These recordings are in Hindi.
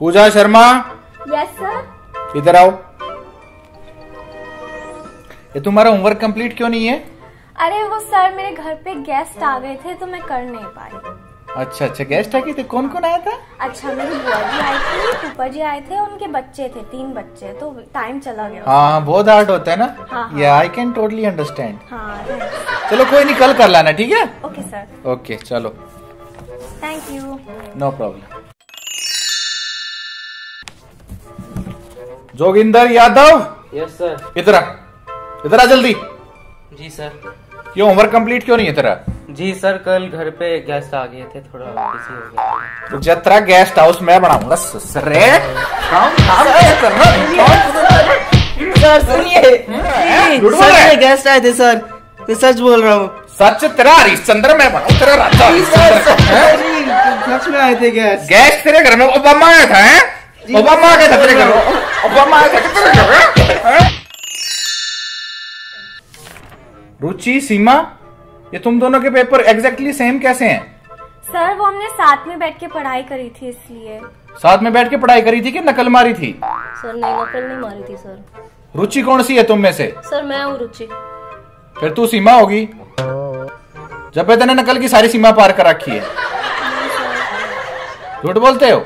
पूजा शर्मा? यस सर इधर आओ। ये तुम्हारा होमवर्क कंप्लीट क्यों नहीं है? अरे वो सर मेरे घर पे गेस्ट आ गए थे तो मैं कर नहीं पाई। अच्छा अच्छा गेस्ट आ गए थे? कौन कौन आया था? अच्छा मेरी बुआ जी आई थी फूफा जी आए थे उनके बच्चे थे तीन बच्चे तो टाइम चला गया। हाँ हाँ, बहुत हार्ड होता है ना? हाँ। आई कैन टोटली अंडरस्टैंड चलो कोई नहीं कल कर लाना ठीक है? ओके सर ओके चलो। Thank you no problem Joginder Yadav? Yes sir इधर आ। इधर आ जल्दी। जी सर क्यों होमवर्क कंप्लीट क्यों नहीं है तेरा? जी सर कल घर पे गेस्ट आ गए थे थोड़ा बिज़ी हो गया। तो जत्रा गेस्ट हाउस मैं बनाऊँगा ससुरे। काम काम करना सर सुनिए गेस्ट आए थे सर मैं सच बोल रहा हूँ। सच तेरा हरिश्चंद्र मैं बनाऊ तेरा राजा सच में आए थे गेस्ट गेस्ट तेरे घर में ओबामा आया था हैं? Obama Obama? रुचि सीमा ये तुम दोनों के पेपर एग्जैक्टली सेम कैसे हैं? सर वो हमने साथ में बैठ के पढ़ाई करी थी इसलिए। साथ में बैठ के पढ़ाई करी थी कि नकल मारी थी? सर नहीं नकल नहीं मारी थी सर रुचि कौन सी है तुम में से? सर मैं हूँ रुचि। फिर तू सीमा होगी। जब तूने नकल की सारी सीमा पार कर रखी है। झूठ बोलते हो?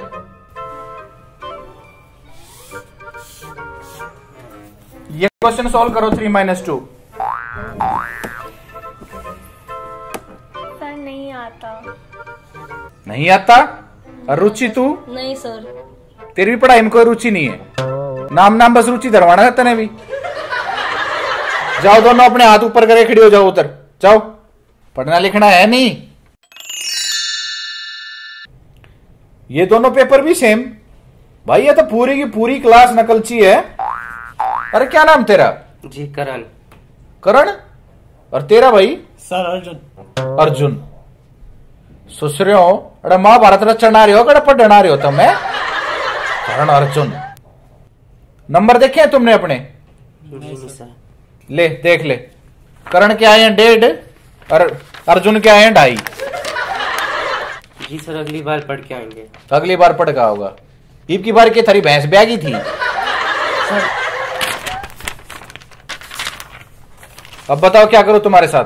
क्वेश्चन सॉल्व करो थ्री माइनस टू सर नहीं आता। नहीं आता? रुचि तू? नहीं सर तेरी भी पढ़ाई में कोई रुचि नहीं है। नाम नाम बस रुचि धरवाना है तने भी। जाओ दोनों अपने हाथ ऊपर करके खड़ी हो जाओ उधर। जाओ। पढ़ना लिखना है नहीं? ये दोनों पेपर भी सेम भाई ये तो पूरी की पूरी क्लास नकलची है। अरे क्या नाम तेरा? जी करण। करण? और तेरा भाई? सर अर्जुन। अर्जुन। सुसरे हो अरे महाभारत रहे हो कड़ा रहे हो तुम करण अर्जुन। नंबर देखे हैं तुमने अपने? सर। ले देख ले। करण के आए हैं डेढ़ और अर्जुन के आए हैं ढाई। जी सर अगली बार पढ़ के आएँगे। अगली बार पढ़ का होगा ईब की बार की थरी भैंस ब्यागी थी? अब बताओ क्या करो तुम्हारे साथ?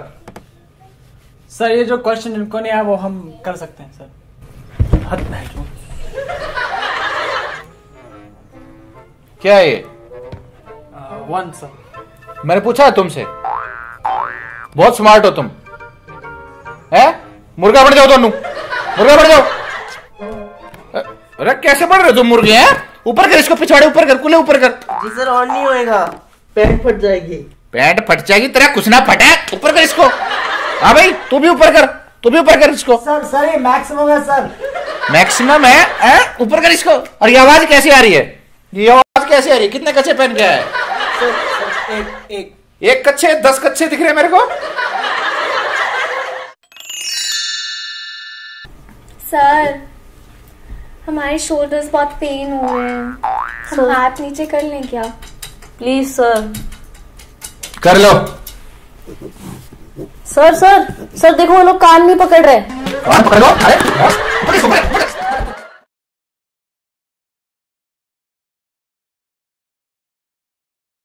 सर ये जो क्वेश्चन इनको नहीं आया वो हम कर सकते हैं सर। हद है जो। क्या है ये? वन uh, सर मैंने पूछा है तुमसे। बहुत स्मार्ट हो तुम। है? मुर्गा बन जाओ दोनों। मुर्गा बन जाओ। अरे कैसे बढ़ रहे हो तुम मुर्गे हैं? ऊपर कर इसको पिछवाड़े ऊपर कर कुले ऊपर कर। जी सर और नहीं होएगा। पैंट फट जाएगी। पैंट फट जाएगी तेरा कुछ ना फटे। ऊपर कर इसको। हाँ भाई तू भी ऊपर कर तू भी ऊपर कर इसको। सर सर ये मैक्सिमम है सर। मैक्सिमम है हैं? ऊपर कर इसको। और ये आवाज़ कैसी आ रही है? ये आवाज़ कैसी आ रही है? कितने कच्चे पहन के है सर सर एक एक। एक कच्चे दस कच्चे दिख रहे हैं मेरे को। सर हमारे शोल्डर्स बहुत पेन हो रहे हैं। हम हाथ नीचे कर लें क्या? प्लीज़ सर कर लो। सर सर सर देखो वो लोग कान नहीं पकड़ रहे। कान पकड़ लो। अरे